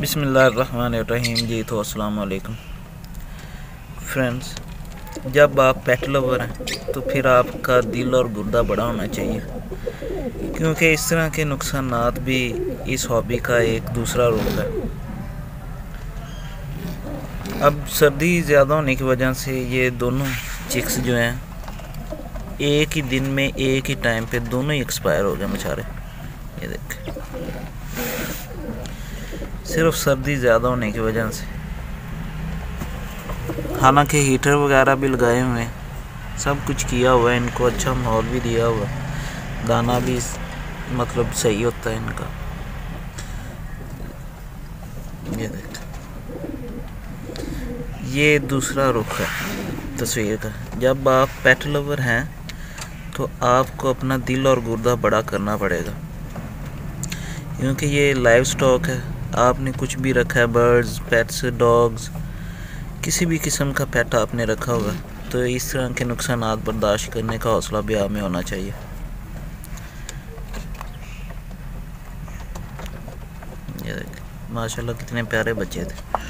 बिसमीम जी तो अस्सलाम वालेकुम। फ्रेंड्स, जब आप पेट लवर हैं तो फिर आपका दिल और गुर्दा बड़ा होना चाहिए। क्योंकि इस तरह के नुकसान भी इस हॉबी का एक दूसरा रूप है। अब सर्दी ज़्यादा होने की वजह से ये दोनों चिक्स जो हैं, एक ही दिन में, एक ही टाइम पे दोनों ही एक्सपायर हो गए बेचारे। ये देख। सिर्फ़ सर्दी ज़्यादा होने की वजह से। हालाँकि हीटर वगैरह भी लगाए हुए हैं। सब कुछ किया हुआ है, इनको अच्छा माहौल भी दिया हुआ दाना भी मतलब सही होता है इनका। ये ये दूसरा रुख है, तस्वीर का। जब आप पेट लवर हैं तो आपको अपना दिल और गुर्दा बड़ा करना पड़ेगा। क्योंकि ये लाइव स्टॉक है आपने कुछ भी रखा है बर्ड्स पेट्स डॉग्स किसी भी किस्म का पेट आपने रखा होगा तो इस तरह के नुकसान बर्दाश्त करने का हौसला भी आप में होना चाहिए। माशाल्लाह कितने प्यारे बच्चे थे।